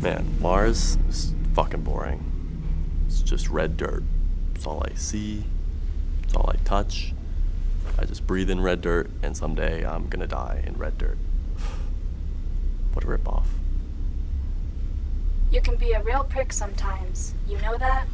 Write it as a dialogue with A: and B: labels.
A: Man, Mars is fucking boring. It's just red dirt. It's all I see. It's all I touch. I just breathe in red dirt, and someday I'm gonna die in red dirt. What a ripoff.
B: You can be a real prick sometimes. You know that?